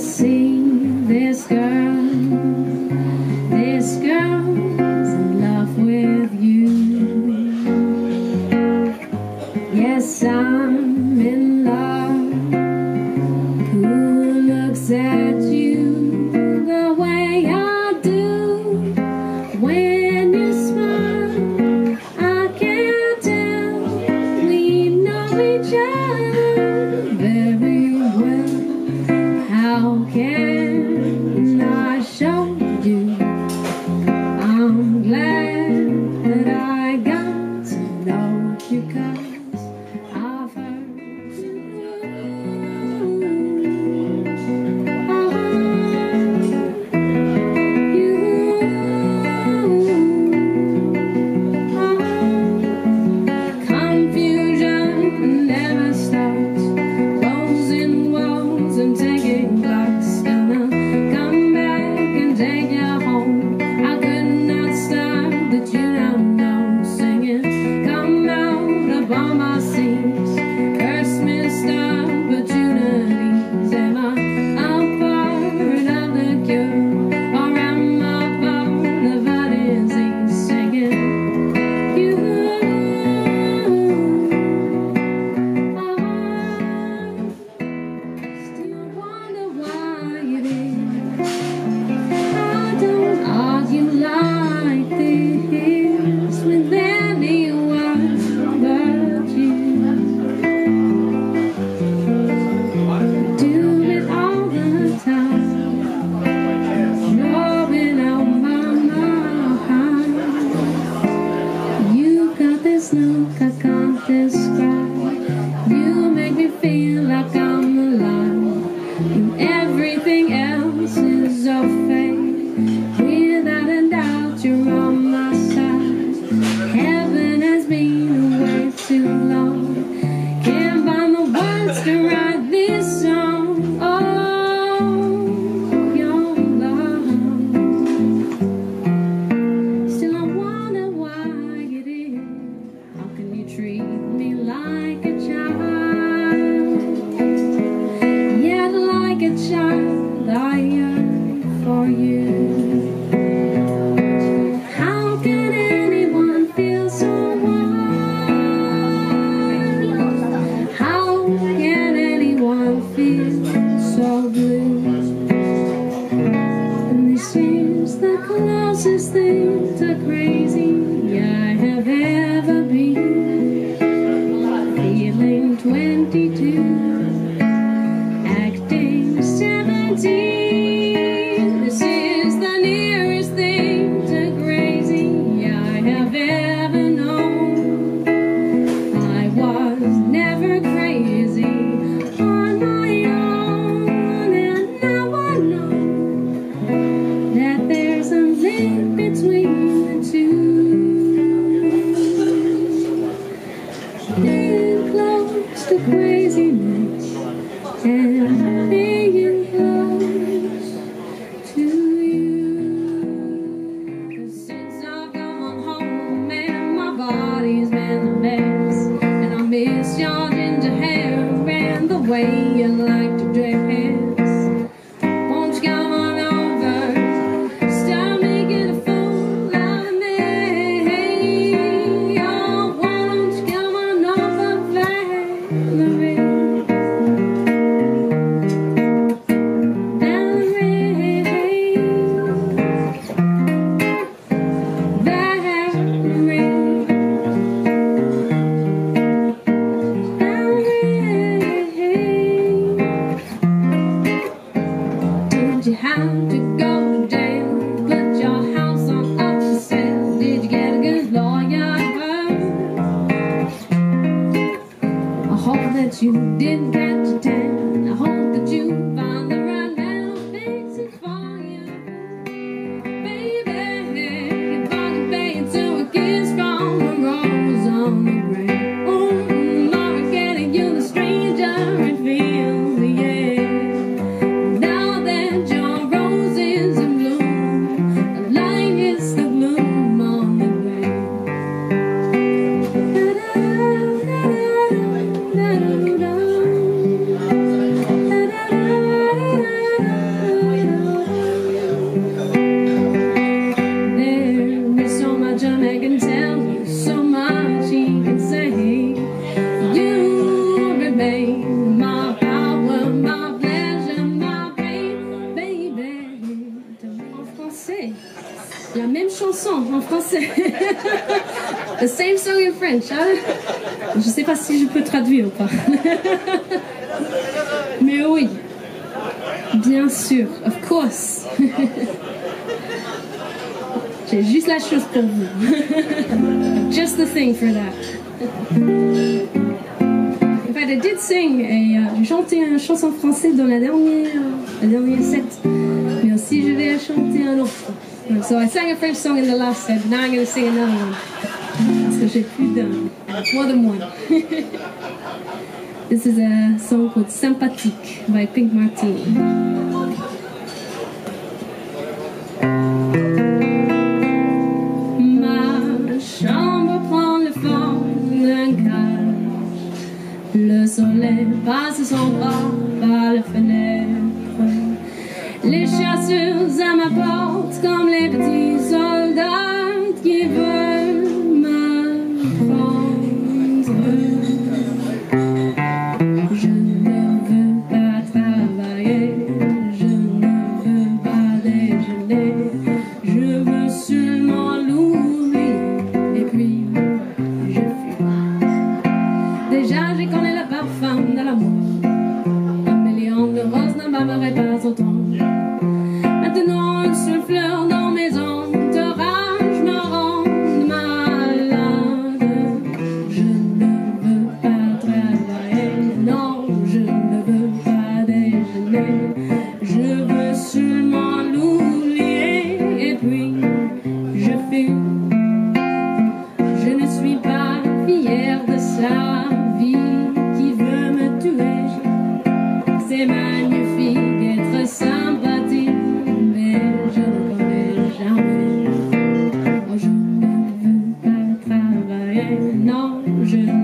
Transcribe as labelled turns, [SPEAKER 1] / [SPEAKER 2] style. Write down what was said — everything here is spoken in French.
[SPEAKER 1] see this girl, this girl. You? you didn't en français. The same song in French. Hein? Je sais pas si je peux traduire ou pas. Mais oui, bien sûr, of course. J'ai juste la chose pour vous. just the thing for that. In fact, I did sing et uh, j'ai chanté une chanson française dans la dernière, la dernière set. Mais aussi, je vais chanter un autre. Mm, so I sang a French song in the last set. Now I'm going to sing another one. Parce j'ai plus d'un. More than one. This is a song called Sympathique by Pink Martini. Le soleil passe son bras par la fenêtre. Les chasseurs à ma porte comme les petits je ne suis pas fière de sa vie qui veut me tuer. C'est magnifique être sympathique, mais je ne connais jamais. Je ne veux pas travailler, non, je ne